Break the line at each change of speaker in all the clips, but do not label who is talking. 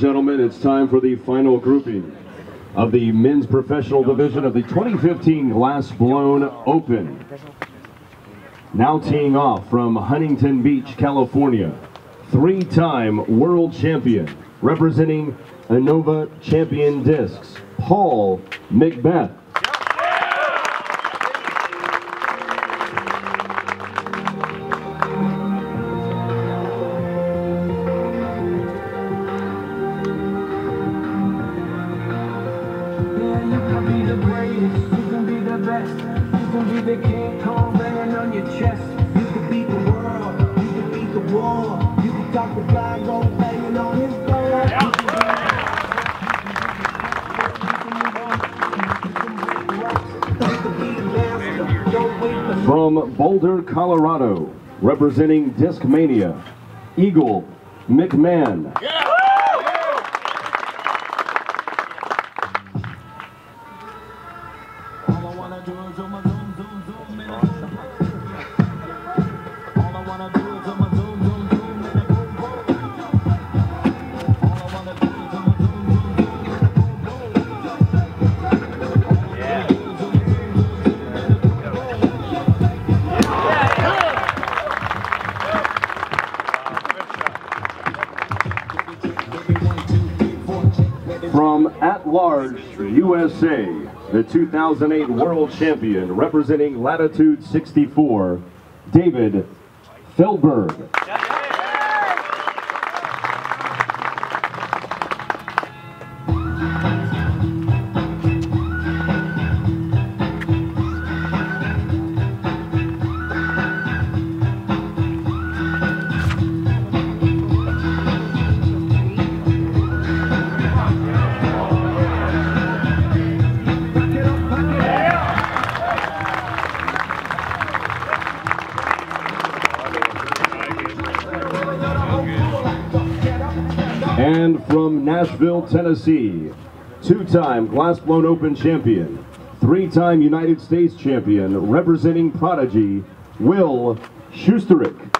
Gentlemen, it's time for the final grouping of the men's professional division of the 2015 Glass Blown Open. Now teeing off from Huntington Beach, California, three-time world champion, representing Innova Champion Discs, Paul McBeth. Representing Discmania, Eagle McMahon.
All
the 2008 World Champion, representing Latitude 64, David Feldberg. Nashville, Tennessee, two-time Glass Blown Open champion, three-time United States champion, representing Prodigy, Will Schusterick.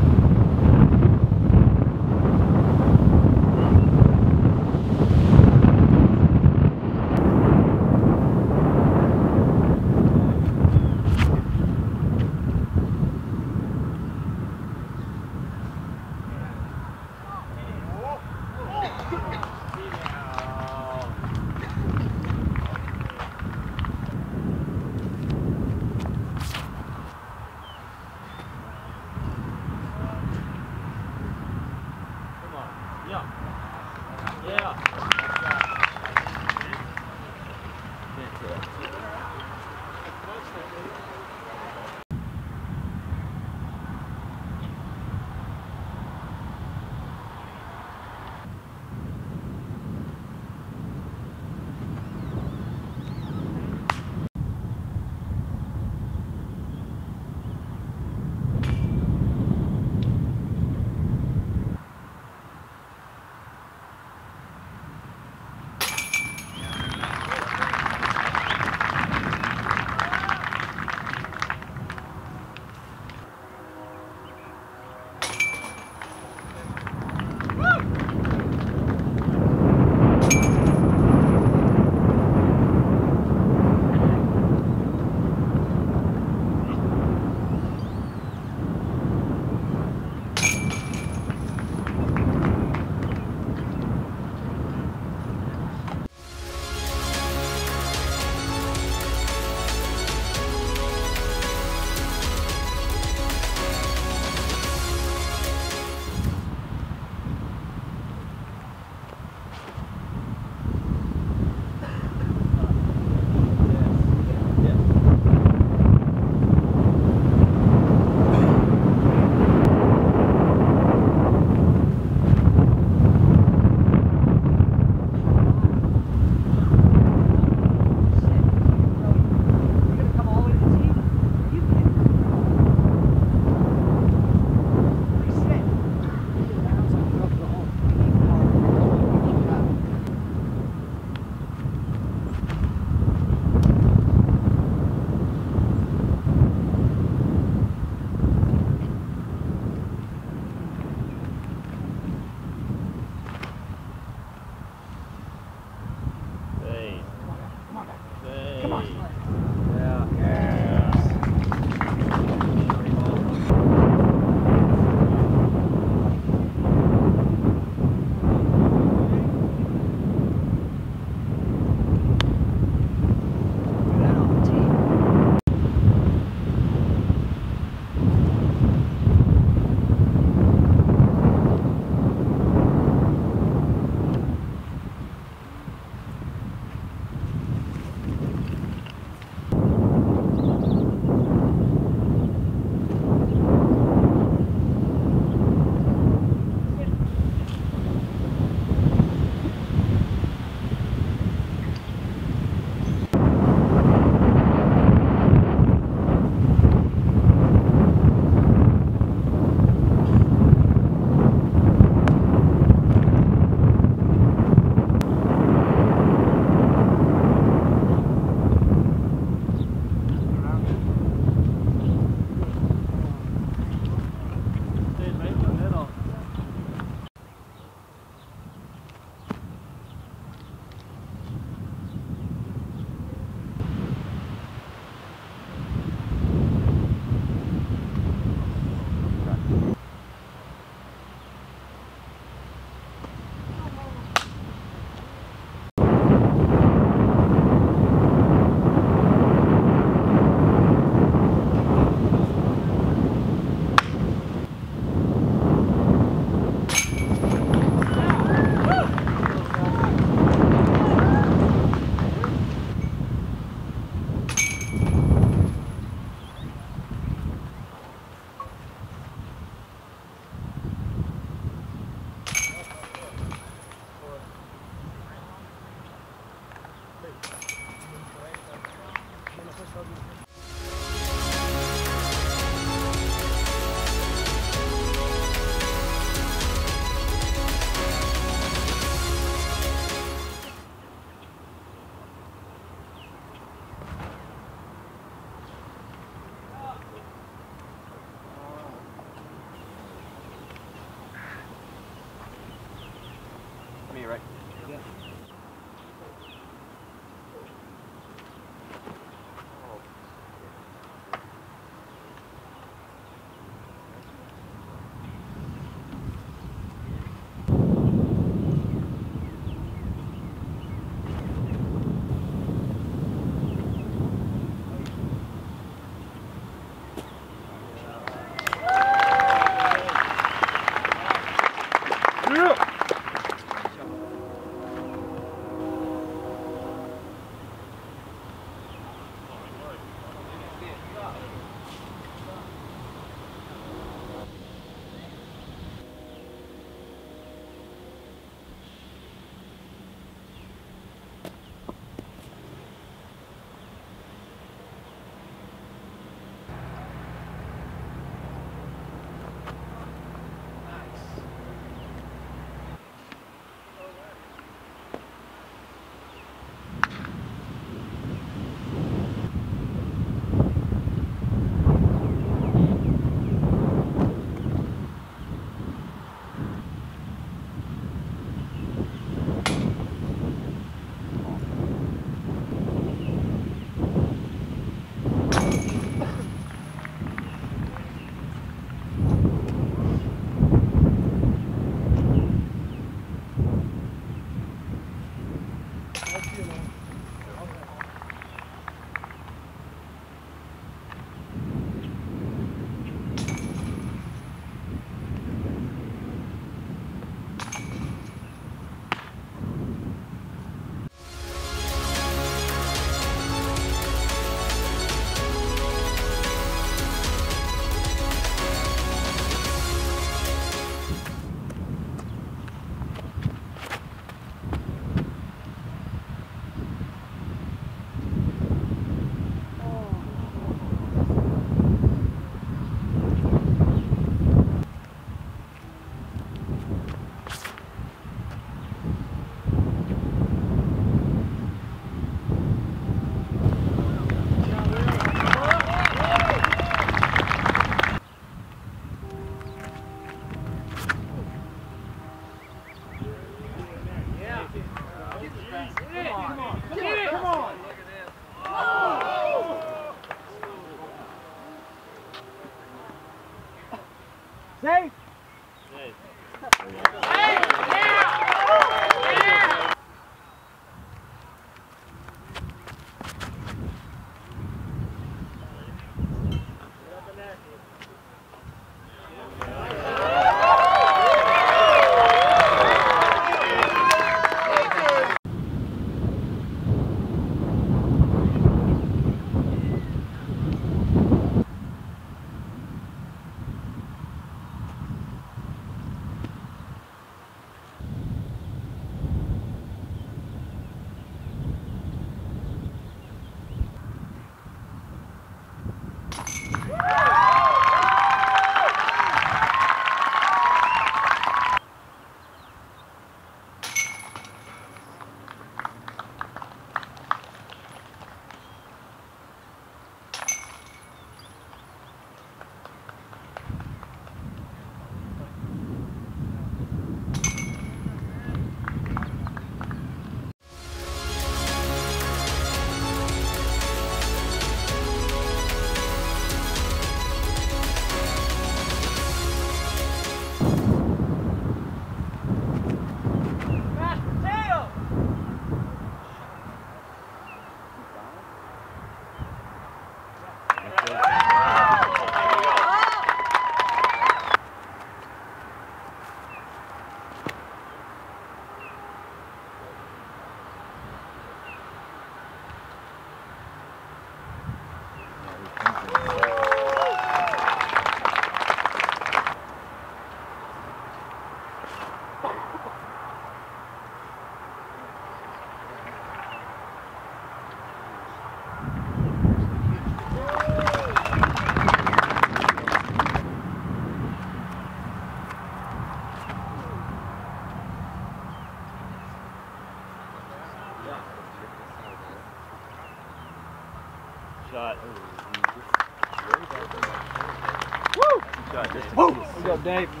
Woo!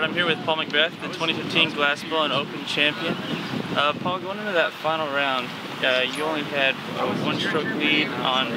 All right, I'm here with Paul McBeth, the 2015 Glass Blown Open champion. Uh, Paul, going into that final round, uh, you only had a one-stroke lead on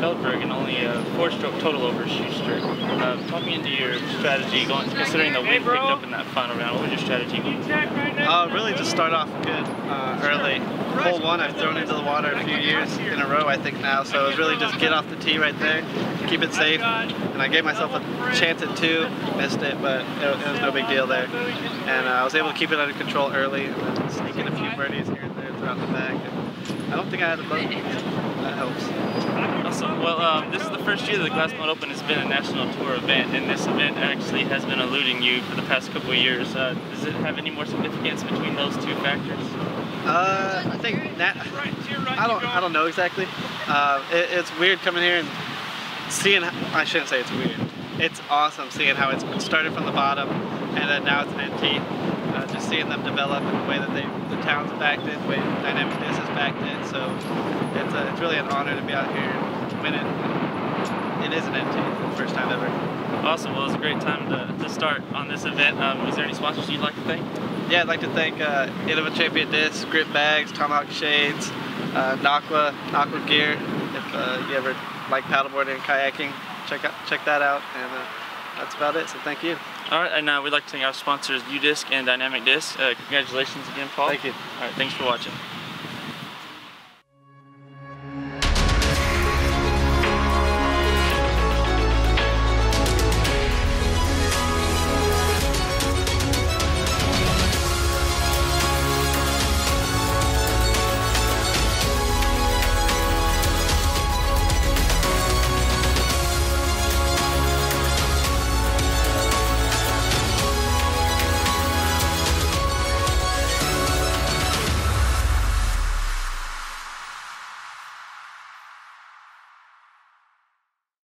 Feldberg and only a four-stroke total over Schuster. Uh, talk me into your strategy going, considering the wind picked up in that final round. What was your strategy?
Uh, really just start off good uh, early. Hole one I've thrown into the water a few years in a row I think now, so it was really just get off the tee right there, keep it safe, and I gave myself a chance at two, missed it, but it, it was no big deal there. And uh, I was able to keep it under control early and then sneak in a few birdies here and there throughout the back. And I don't think I had a bogey. That helps.
Awesome. Well, um, this is the first year that the Glass Blown Open has been a national tour event, and this event actually has been eluding you for the past couple of years. Uh, does it have any more significance between those two factors?
Uh, I think that I don't I don't know exactly. Uh, it, it's weird coming here and seeing. I shouldn't say it's weird. It's awesome seeing how it's started from the bottom and then now it's an NT. Uh, just seeing them develop in the way that they the town's backed it, the way Dynamic Disc has backed it. So it's a, it's really an honor to be out here and win it. It is an NT for the first time ever.
Awesome. Well, it was a great time to, to start on this event. Um, was there any sponsors you'd like to thank?
Yeah, I'd like to thank uh, Innova Champion Disc, Grip Bags, Tomahawk Shades, uh, Nakwa, Nakwa Gear. If uh, you ever like paddleboarding and kayaking, check out check that out. And uh, that's about it. So thank you.
All right, and uh, we'd like to thank our sponsors, UDisc and Dynamic Disc. Uh, congratulations again, Paul.
Thank you.
All right, thanks for watching.